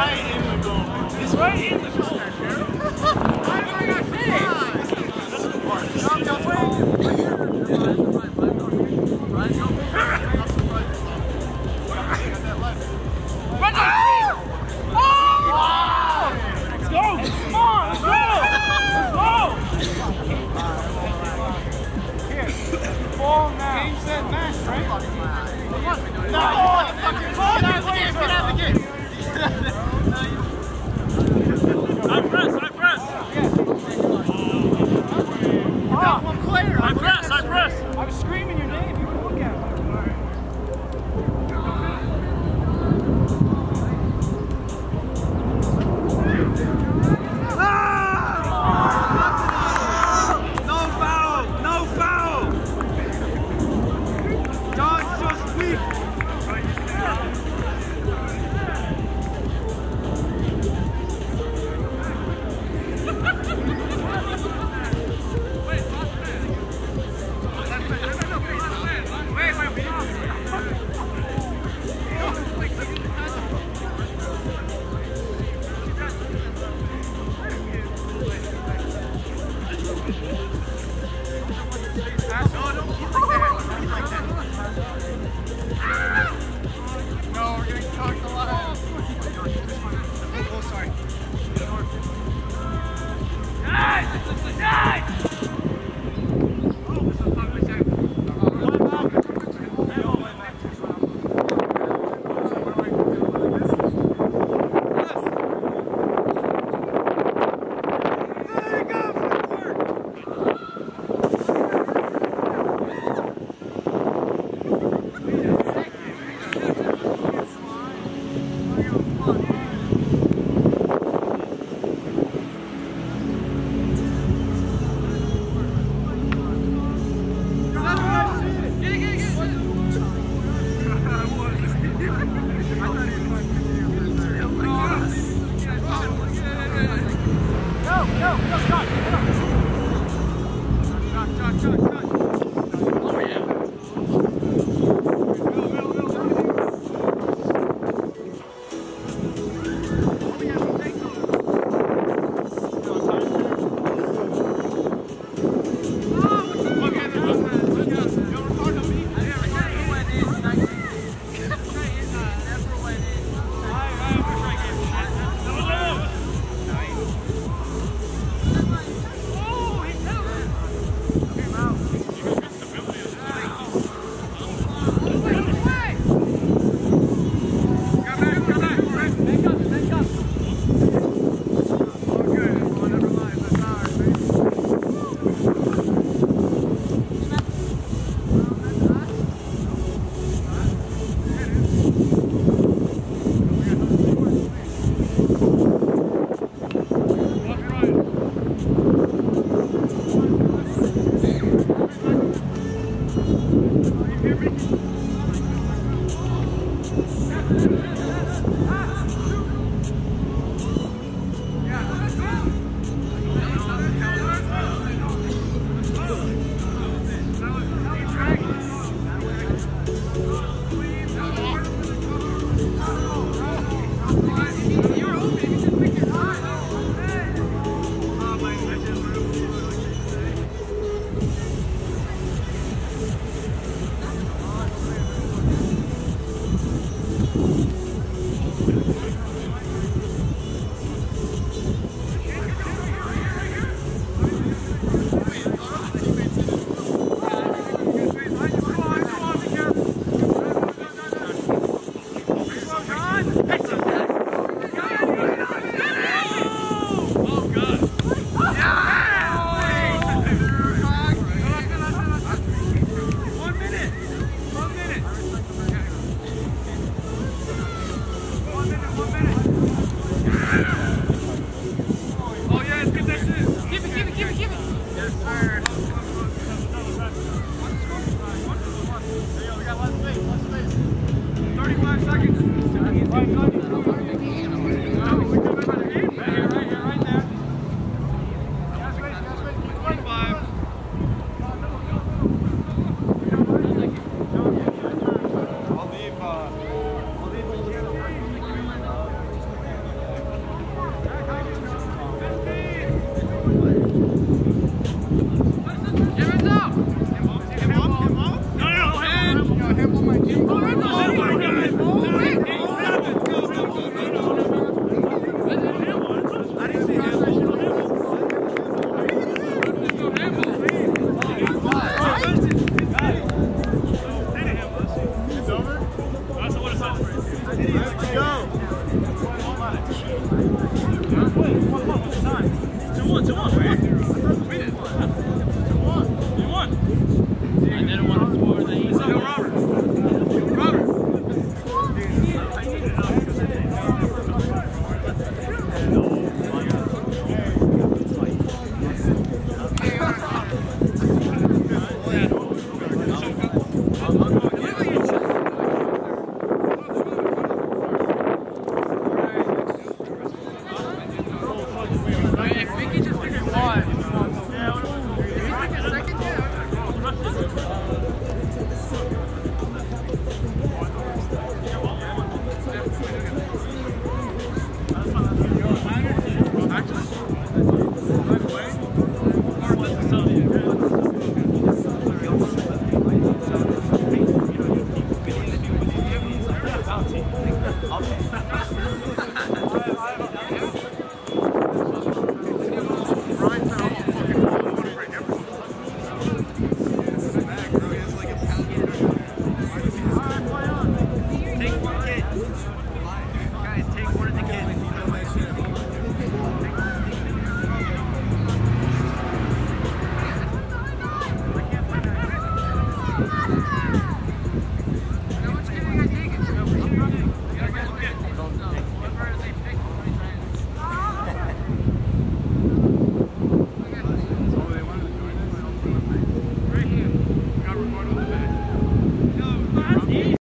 right in the goal. It's right in the goal. 45 seconds.